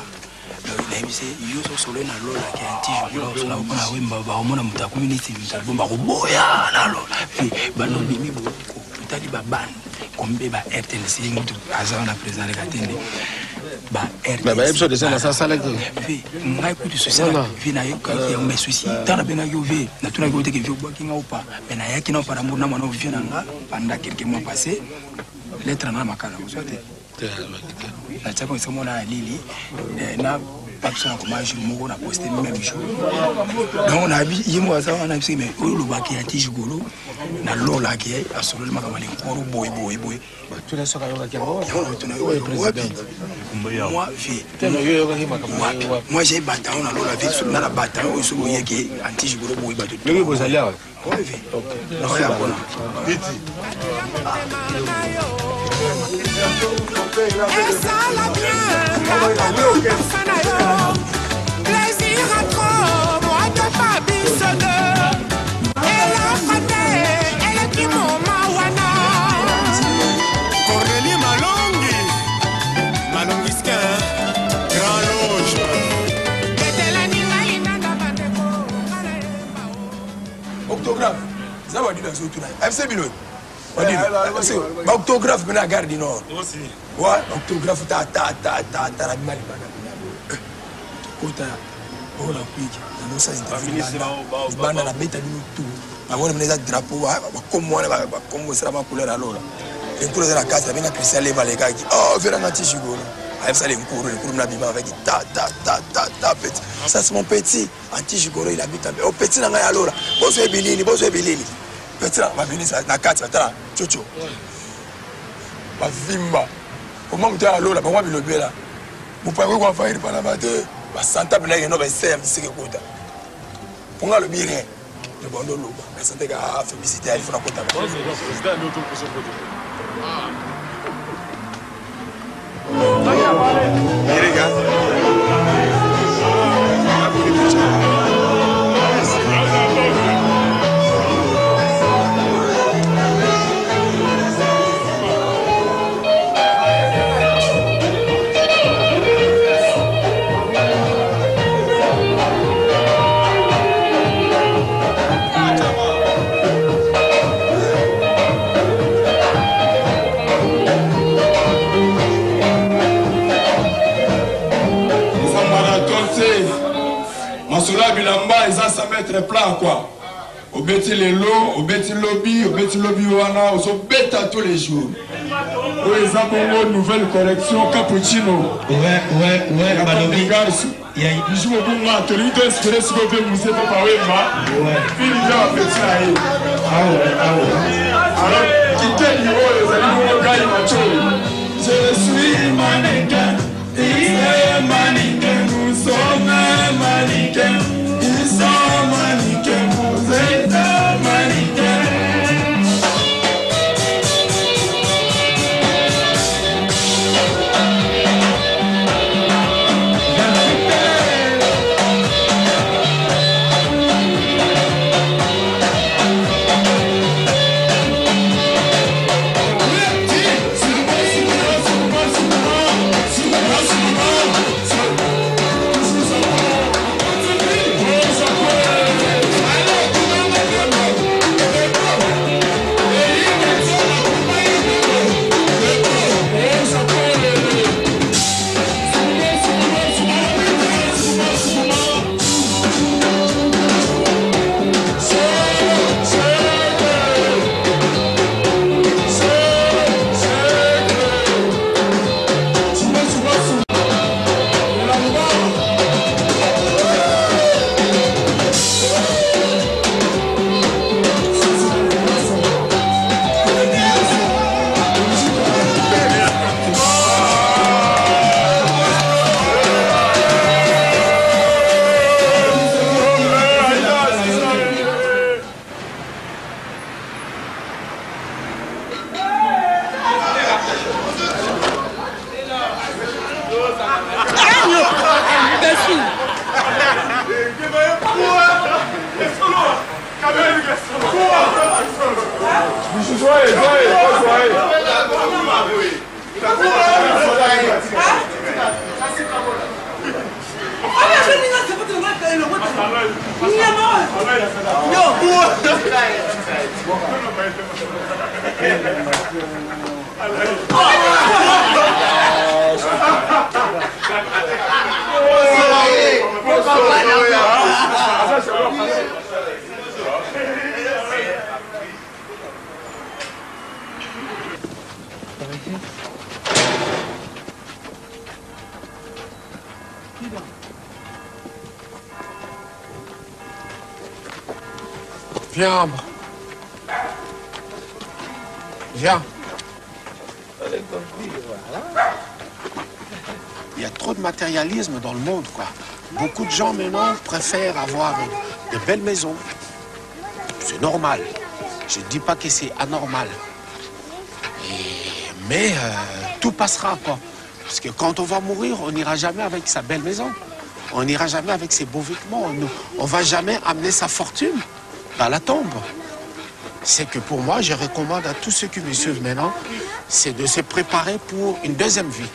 nayebisi yo tosolo na lola ke antijola mpona wemba bakomona moto akumi neti mitalbo bakoboya na lola banobimi botali babane kombeba rtlc motu aza wana président leka te nde bayebiso dese nasasalaki ve ngai kutu sosiala ve nayeome susi. Ntana mpe nayaki ove natunaki o teke ve obwaki nga opa. Me nayaki nao paramour na mwana ovie na nga panda quelque mois passé lettre na makala ozwa te natiaka esika mona ya lili. Eh, na papiso na koma jour moko na poste même jour. Donc nayebi ye moko aza wana biso mais oyo olobaki ya ti jigolo nalolaki ye asololi makambo ya linkoro boye boye boye moi j'ai bataillon na lola vie na la bataillon oyo soki oyeki anti jigolo boye bato bozali awa esala bien makamasa na yo. Plaisir à trop moite babisone elaka te eleki moma wana corneli malongi malongiske grand loge. Etelani ngai nanda bandeko octographe eza badina azotuna fc biloni baoctographe mpena gare du nord. Wa octographe ta ta ta ta ta na bima libanda kota oyo na kwiki nanosa interviewlibanda nabeta bino tu namoni mena eza drapeau bakomo wana bakomo esala bacouleur alola lenkuru eza na kati nabenga christian leva alekaki veranga ti jigolo ayebisa lenkuru lenkuru mna bima avec ta ta ta ta ta petit. Ça c'est mon petit. Anti jigolo il habite au petit na ngai alola bozwa ebilili bozwa ebilili betina babimisa na kati batala coco bavimba oma moto ya alola bango babilobela bopakoki koafaire panaba te basantable yakeno baesem siki kuta mponga alobi rien. Me bondo loba basante ka fémicité ya ifona kota Mirega. Eza 100 mètre plat quoi. Obeti lelo obeti lobi obeti lobi wana ozobeta tous les jours. Oyo eza bongo nouvelle correction cappuccino. Garso bisu mobunga tolingi to inspire sikoyo mpe muse bapeti na ye. Alors kiteni oyo ezali bongo ngai macoi je suis mannequin il est mannequin nous sommes mannequin ils sont avoir de belles maisons. C'est normal. Je ne dis pas que c'est anormal. Mais euh, tout passera, quoi. Parce que quand on va mourir, on n'ira jamais avec sa belle maison. On n'ira jamais avec ses beaux vêtements. On ne va jamais amener sa fortune dans la tombe. C'est que pour moi, je recommande à tous ceux qui me suivent maintenant, c'est de se préparer pour une deuxième vie.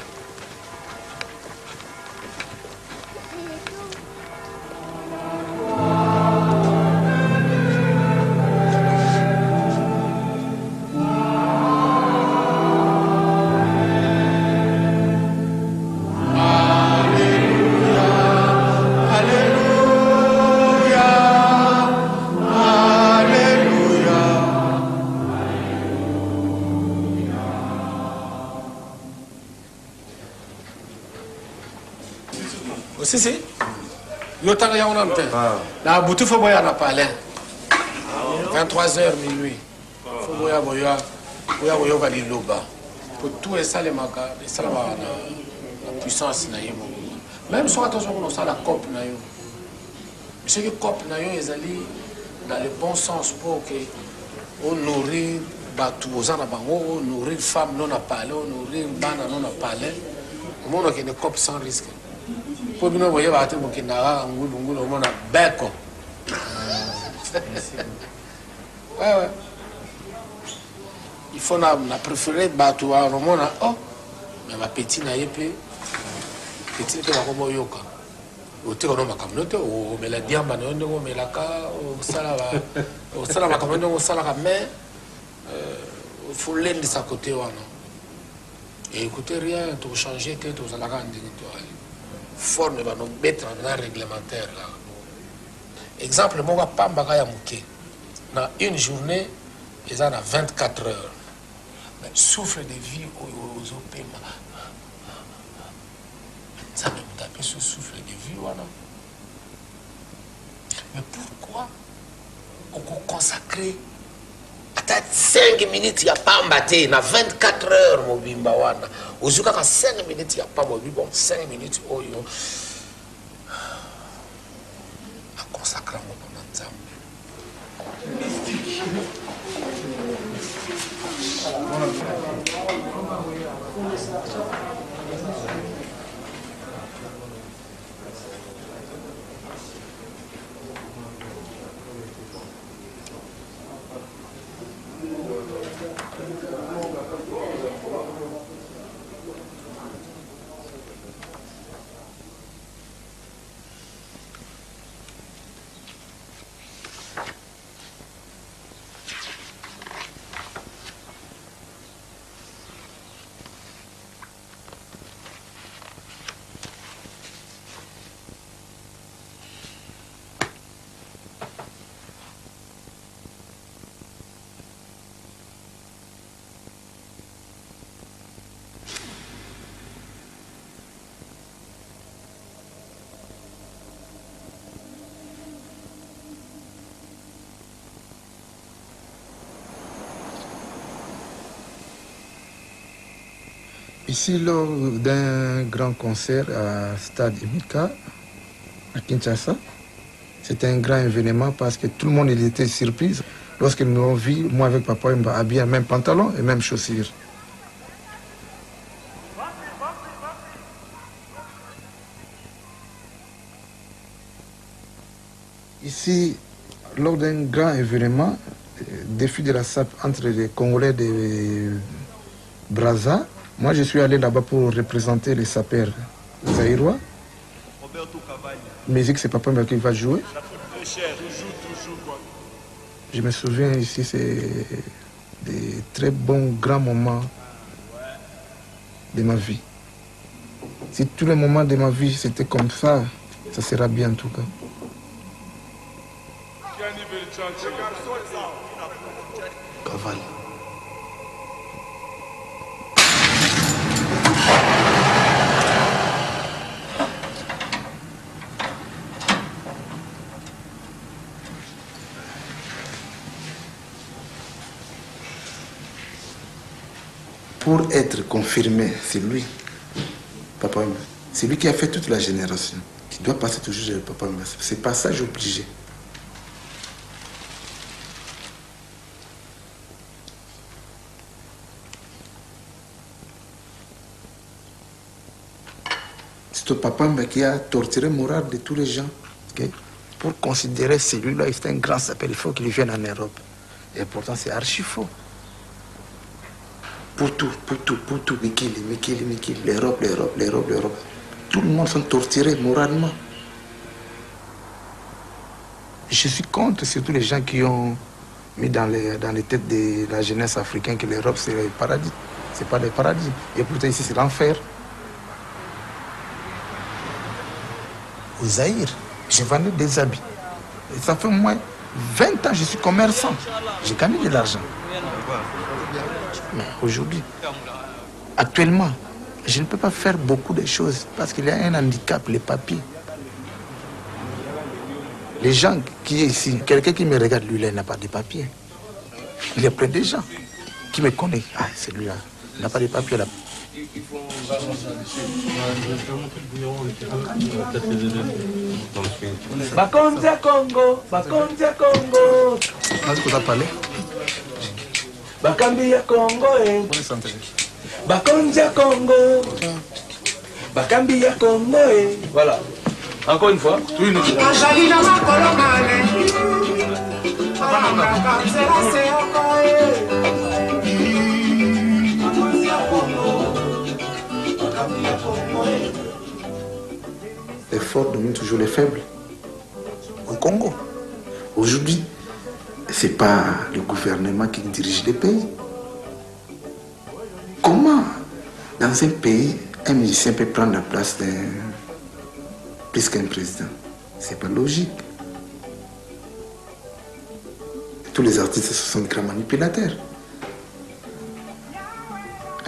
Te na fo boya na palais. 23 heures minuit. Fo boya. Boya boya koyoka liloba po tu esalemaka esalamaka na na puissance na ye moko même soki ata ozokona osala cope na yo soki cope na yo dans le bon sens mpo ke onourrir bato oza na bango onourrir femme no na palais onourrir bana no na palais omona okende cope sans risque mpo bino boyebaka te bokendaka kaka ngulungulu omona beko ouais. il faut na, na préféré bato banomona oh me bapeti na ye mpe peti mpe bako boyoka oteka no makambo no te omela diamba na yo ndenge omelaka osala makambo ndenge osalaka mais euh, faut lendisa kote wana et écoutez rien tochange te tozalaka ndenge toali forme banobeta na réglementaire là. Exemple moko apambaka ya moke na une journée eza na 24 heures. Mais souffle de vie oyo ozopema nzambe moto apesi souffle de vie mais pourquoi okoconsacre ata 5 minutes ya pamba te na 24 heures mobimba wana. Ozwi kaka 5 minutes ya pamba bon 5 minutes oyo. Akonsakra ngo mpona nzambe Ici, lors d'un grand concert à Stade Emika, à Kinshasa, c'était un grand événement parce que tout le monde était surpris lorsque nous avons vu, moi avec papa, il m'a habillé en même pantalon et même chaussures. Ici, lors d'un grand événement, défi de la SAP entre les Congolais de Brazza. Moi, je suis allé là-bas pour représenter les sapeurs zaïrois. Musique, c'est Papa qui va jouer. Je me souviens ici, c'est des très bons, grands moments de ma vie. Si tous les moments de ma vie c'était comme ça, ça sera bien en tout cas. Caval. Pour être confirmé, c'est lui, Papa. C'est lui qui a fait toute la génération, qui doit passer toujours le Papa Wemba. C'est passage obligé. C'est ton papa qui a torturé le moral de tous les gens. Pour considérer celui-là, c'est un grand sapeur, il faut qu'il vienne en Europe. Et pourtant, c'est archi faux. Tout, pour tout, Mikili, Mikili, Mikili, l'Europe, l'Europe, l'Europe, l'Europe. Tout le monde sont torturés moralement. Je suis contre surtout les gens qui ont mis dans les, dans les têtes de la jeunesse africaine que l'Europe c'est le paradis. C'est pas le paradis. Et pourtant ici c'est l'enfer. Au Zaïre, je vendais des habits. Et ça fait au moins 20 ans que je suis commerçant. J'ai gagné de l'argent. Mais aujourd'hui, actuellement, je ne peux pas faire beaucoup de choses parce qu'il y a un handicap, les papiers. Les gens qui est ici, quelqu'un qui me regarde, lui, là, il n'a pas de papiers. Il y a plein de gens qui me connaissent. Ah, celui-là, il n'a pas de papiers là. kongo bakonzi ya kongo Vas-y, qu'on t'a parlé. Bakambi ya kongo e bakonzi ya kongo bakambi ya kongo e voilà. Encore une fois tout une nazali na makolo mane alangaka nzela seyoko Les forts dominent toujours les faibles. Ce n'est pas le gouvernement qui dirige le pays. Comment, dans un pays, un musicien peut prendre la place d'un plus qu'un président? C'est pas logique. Tous les artistes, ce sont des grands manipulateurs.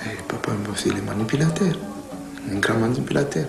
Et papa, c'est le manipulateur. Un grand manipulateur.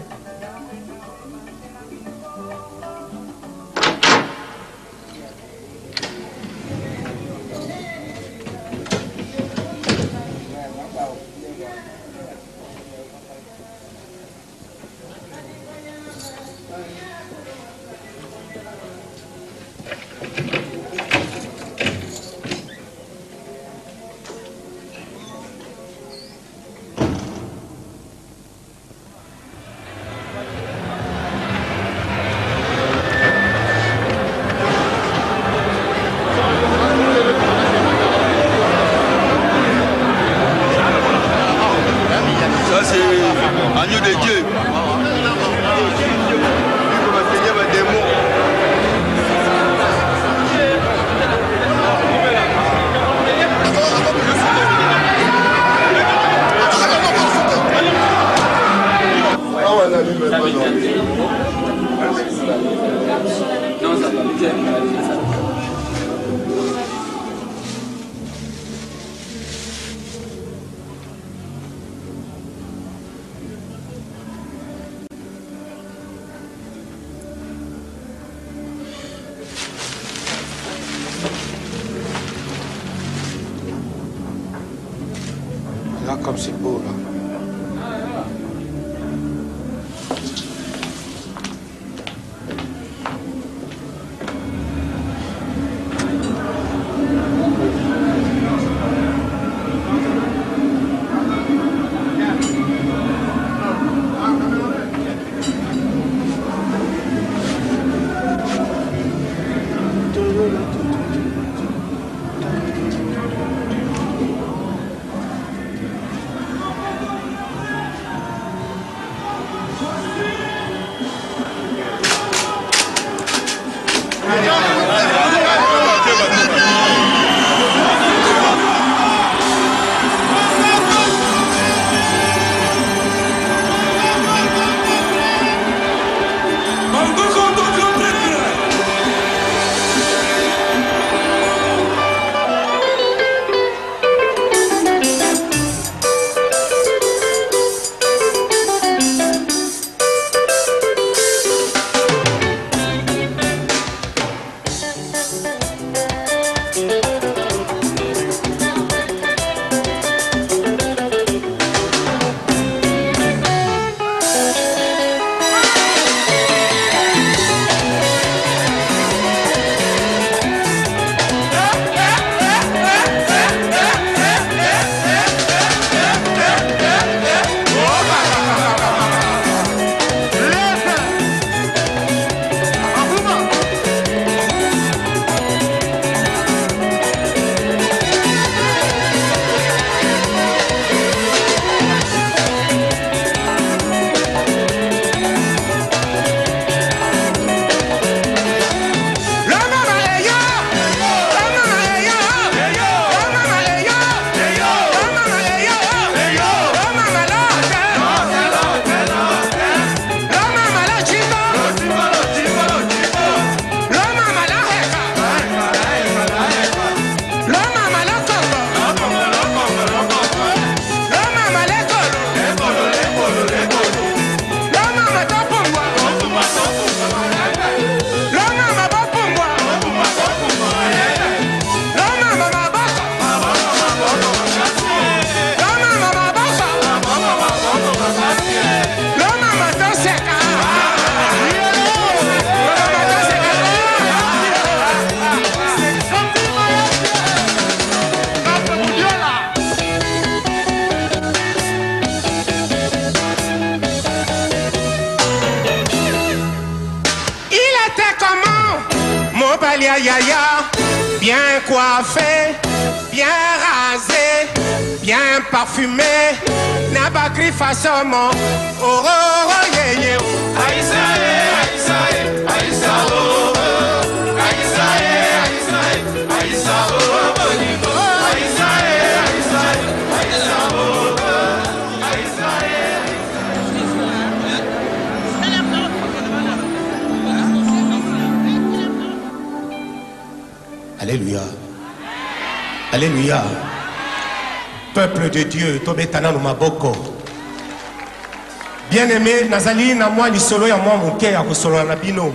Parfumé na bagri fasomo ororo yeye aisa e aisa e aisa o aisa e aisa e aisa o bonito aisa e aisa e aisa o aisa e Alléluia. Alléluia. Peuple de Dieu, tobetana no maboko. Bien-aimé, nazali na mwa lisolo ya mwa moke ya kosolola na bino.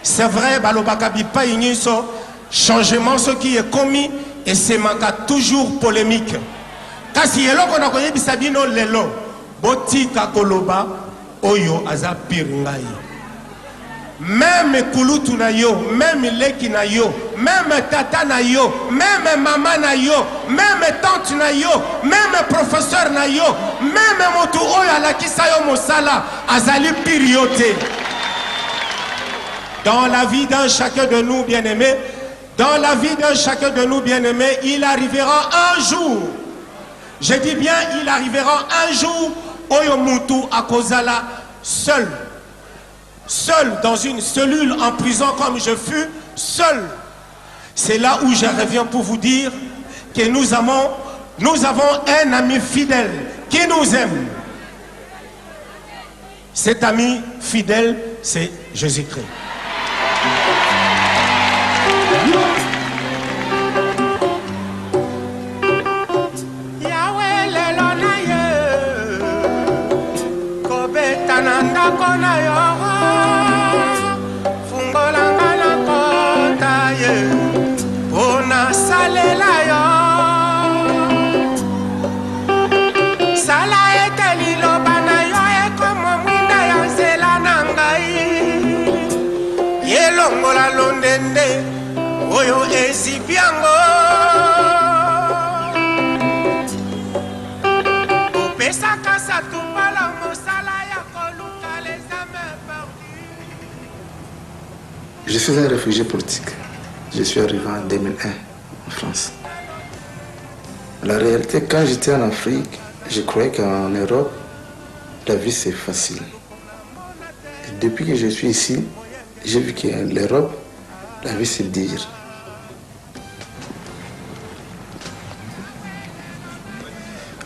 C'est vrai, balobaka bipai nyonso, changement soki ekomi esemaka toujours polémique. Kasi eloko na koyebisa bino lelo, botika koloba oyo aza pire ngai. Meme kulutu na yo meme leki tata na yo meme mama na yo tante na yo meme professeur na yo meme motu oyo mosala azali pire dans la vie d'un chacun de nous bien-aimés dans la vie d'un chacun de nous bien-aimés il arrivera un jour je dis bien il arrivera un jour oyo mutu akozala seul seul dans une cellule en prison comme je fus, seul. C'est là où je reviens pour vous dire que nous avons, un ami fidèle qui nous aime. Cet ami fidèle, c'est Jésus-Christ. Suis un réfugié politique. Je suis arrivé en 2001 en France. La réalité, quand j'étais en Afrique, je croyais qu'en Europe, la vie c'est facile. Depuis que je suis ici, j'ai vu que l'Europe, la vie c'est dur.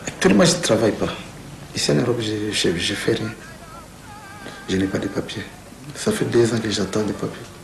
Actuellement, je ne travaille pas. Ici en Europe, je ne fais rien. Je n'ai pas de papiers. Ça fait deux ans que j'attends des papiers.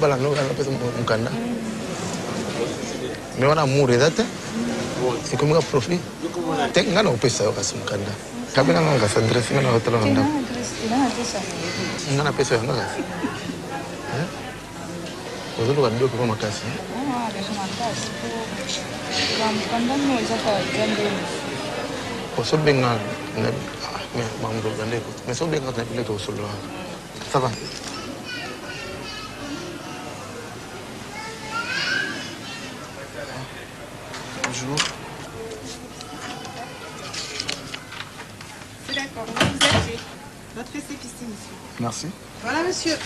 bala no kana pesa mukanda me wana mure date ekomeka profit. Te nga na kopesa yo kasi mukanda kabe nga nga kasi adresse nga na kotala na ndako nga na pesa yo yanga kasi ozoluka ndio okoma makasi osobengaka na ah, bamdolga ndeko me sobengaka na biloko osololaka sava monsieur.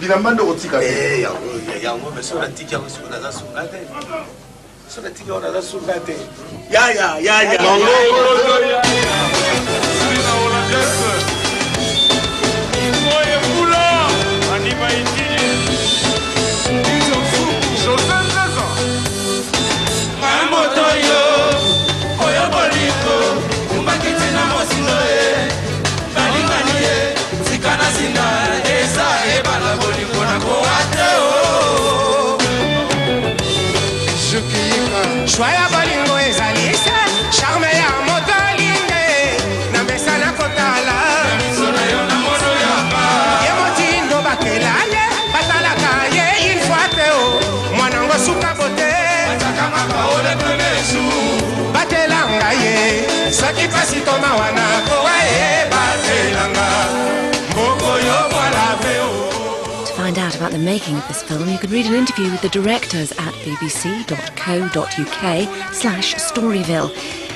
bilamba nde kotika Eh, yango me so natiki yango siko naza sunga te. So natiki yango naza sunga te. Yaya yaya shwa ya the making of this film, you can read an interview with the directors at bbc.co.uk slash Storyville.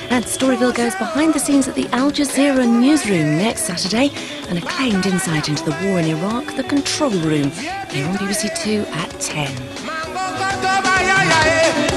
And Storyville goes behind the scenes at the Al Jazeera newsroom next Saturday, an acclaimed insight into the war in Iraq, The Control Room, here on BBC Two at 10.